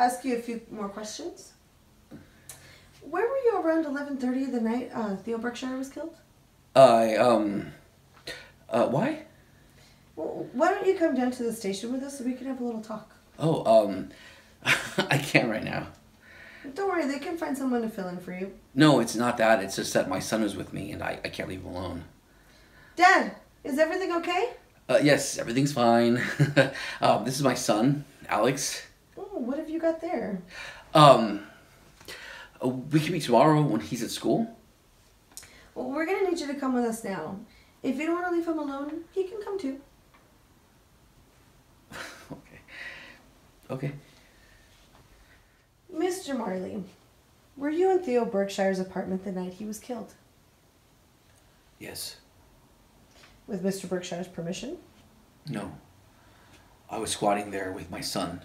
ask you a few more questions. Where were you around 11.30 the night uh, Theo Berkshire was killed? I, um. Uh, why? Well, why don't you come down to the station with us so we can have a little talk? Oh, um. I can't right now. Don't worry, they can find someone to fill in for you. No, it's not that. It's just that my son is with me and I, I can't leave him alone. Dad, is everything okay? Uh, yes, everything's fine. um, this is my son, Alex. You got there? Um, we can meet tomorrow when he's at school. Well, we're gonna need you to come with us now. If you don't want to leave him alone, he can come too. Okay. Okay. Mr. Marley, were you in Theo Berkshire's apartment the night he was killed? Yes. With Mr. Berkshire's permission? No. I was squatting there with my son.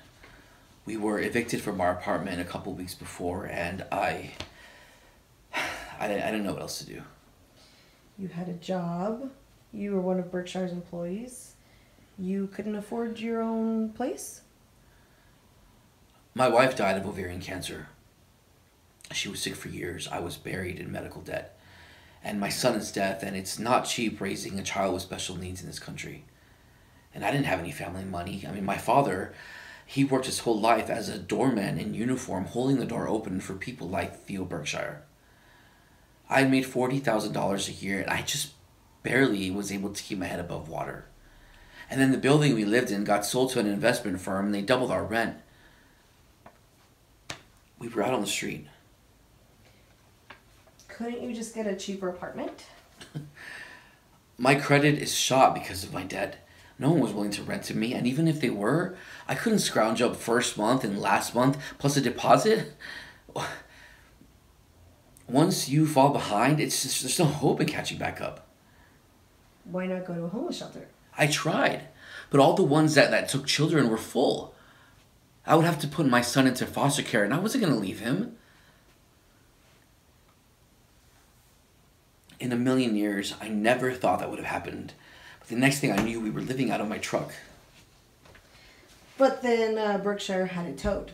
We were evicted from our apartment a couple weeks before, and I. I didn't, I didn't know what else to do. You had a job. You were one of Berkshire's employees. You couldn't afford your own place? My wife died of ovarian cancer. She was sick for years. I was buried in medical debt. And my son is deaf, and it's not cheap raising a child with special needs in this country. And I didn't have any family money. I mean, my father, he worked his whole life as a doorman in uniform, holding the door open for people like Theo Berkshire. I had made $40,000 a year, and I just barely was able to keep my head above water. And then the building we lived in got sold to an investment firm, and they doubled our rent we were out on the street. Couldn't you just get a cheaper apartment? My credit is shot because of my debt. No one was willing to rent to me, and even if they were, I couldn't scrounge up first month and last month plus a deposit. Once you fall behind, it's just, there's no hope in catching back up. Why not go to a homeless shelter? I tried, but all the ones that, that took children were full. I would have to put my son into foster care, and I wasn't going to leave him. In a million years, I never thought that would have happened. The next thing I knew, we were living out of my truck. But then uh, Berkshire had it towed.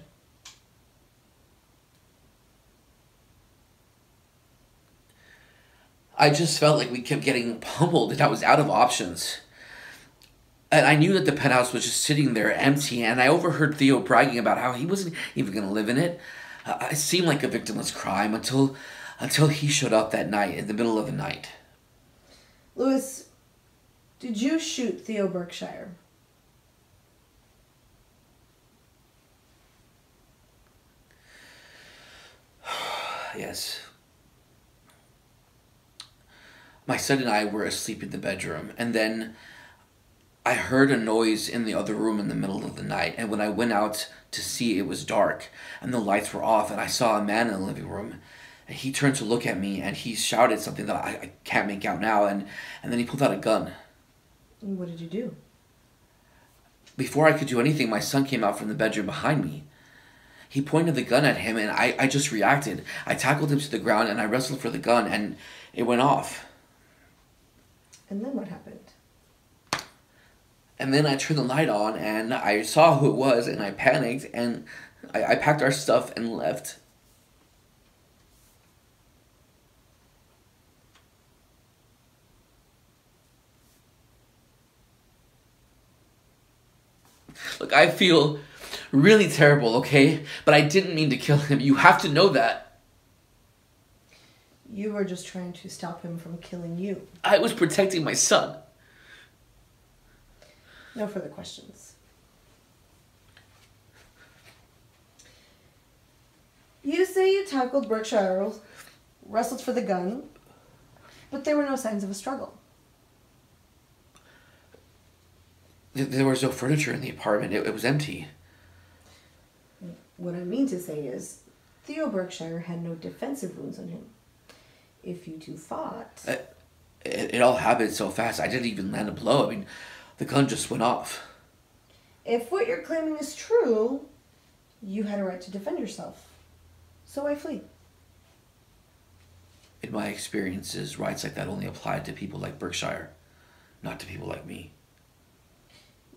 I just felt like we kept getting pummeled and I was out of options. And I knew that the penthouse was just sitting there empty, and I overheard Theo bragging about how he wasn't even going to live in it. Uh, it seemed like a victimless crime until, until he showed up that night in the middle of the night. Louis, did you shoot Theo Berkshire? yes. My son and I were asleep in the bedroom, and then I heard a noise in the other room in the middle of the night, and when I went out to see, it was dark and the lights were off, and I saw a man in the living room. And he turned to look at me, and he shouted something that I, I can't make out now, and, and then he pulled out a gun. What did you do? Before I could do anything, my son came out from the bedroom behind me. He pointed the gun at him, and I, I just reacted. I tackled him to the ground, and I wrestled for the gun, and it went off. And then what happened? And then I turned the light on and I saw who it was and I panicked and I, I packed our stuff and left. Look, I feel really terrible, okay? But I didn't mean to kill him. You have to know that. You were just trying to stop him from killing you. I was protecting my son. No further questions. You say you tackled Berkshire, wrestled for the gun, but there were no signs of a struggle. There was no furniture in the apartment. It, it was empty. What I mean to say is, Theo Berkshire had no defensive wounds on him. If you two fought. It, it, it all happened so fast. I didn't even land a blow. I mean, the gun just went off. If what you're claiming is true, you had a right to defend yourself. So I flee. In my experiences, rights like that only applied to people like Berkshire, not to people like me.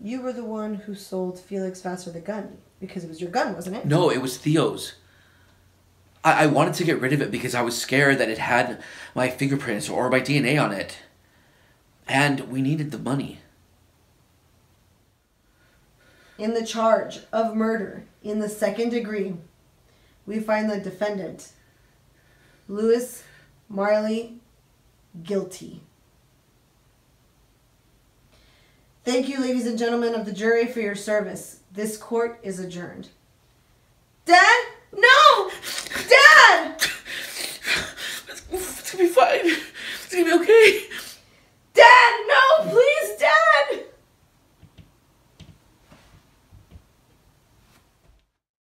You were the one who sold Felix Vassar the gun because it was your gun, wasn't it? No, it was Theo's. I, I wanted to get rid of it because I was scared that it had my fingerprints or my DNA on it. And we needed the money. In the charge of murder in the second degree, we find the defendant, Louis Marley, guilty. Thank you, ladies and gentlemen of the jury, for your service. This court is adjourned. Dad? No! Dad! It's gonna be fine. It's gonna be okay. Dad, no, please, Dad!